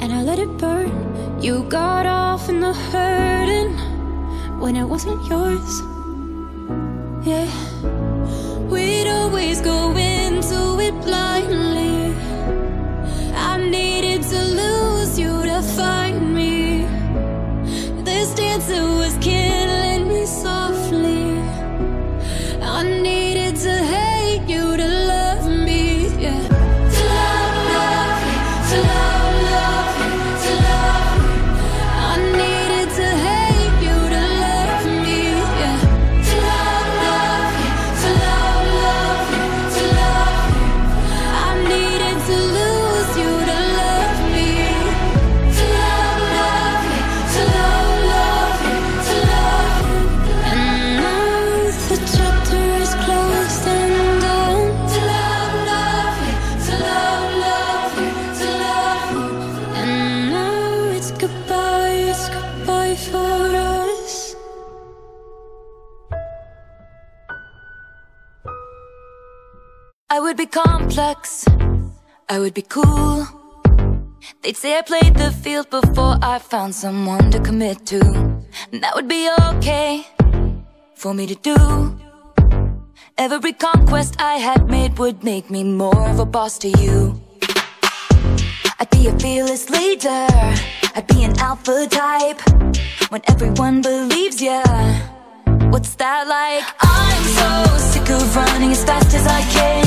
and I let it burn. You got off in the hurting when it wasn't yours. Yeah, we'd always go into it blindly. I needed to lose you to find me. This dancer was killing I would be complex, I would be cool. They'd say I played the field before I found someone to commit to. And that would be okay for me to do. Every conquest I had made would make me more of a boss to you. I'd be a fearless leader, I'd be an alpha type. When everyone believes ya, what's that like? I'm so sick of running as fast as I can.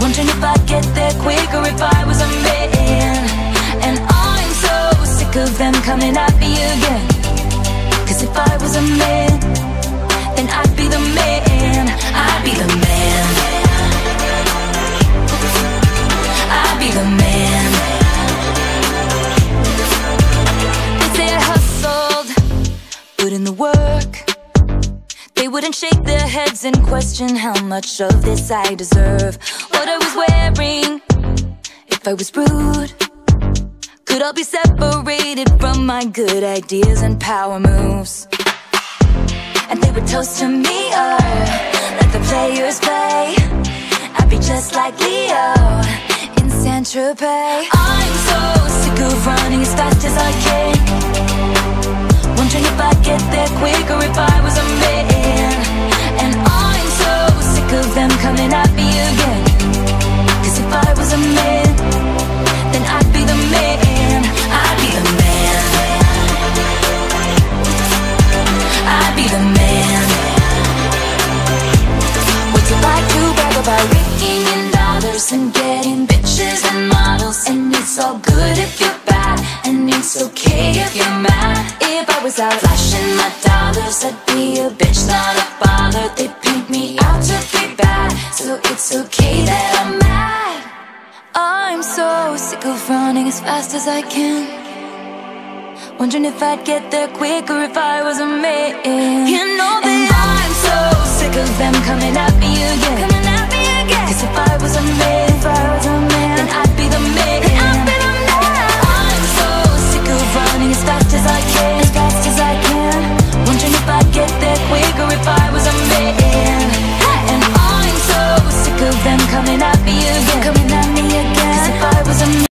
Wondering if I'd get there quicker if I was a man. And I'm so sick of them coming at me again. Wouldn't shake their heads and question how much of this I deserve. What I was wearing, if I was rude, could all be separated from my good ideas and power moves. And they would toast to me, or let the players play. I'd be just like Leo in Saint Tropez. I'm so sick of was out flashing my dollars, I'd be a bitch, not a bother. They paint me out to be bad, so it's okay that I'm mad. I'm so sick of running as fast as I can. Wondering if I'd get there quicker if I was a man. was a